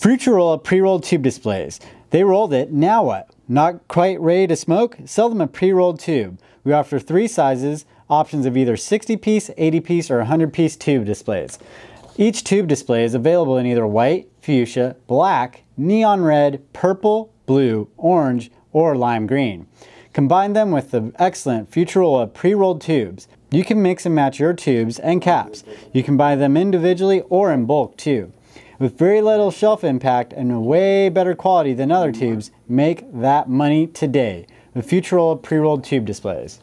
Futurola pre-rolled tube displays. They rolled it, now what? Not quite ready to smoke? Sell them a pre-rolled tube. We offer three sizes, options of either 60 piece, 80 piece, or 100 piece tube displays. Each tube display is available in either white, fuchsia, black, neon red, purple, blue, orange, or lime green. Combine them with the excellent Futurola pre-rolled tubes. You can mix and match your tubes and caps. You can buy them individually or in bulk too. With very little shelf impact and way better quality than other tubes, make that money today with Futurola pre-rolled tube displays.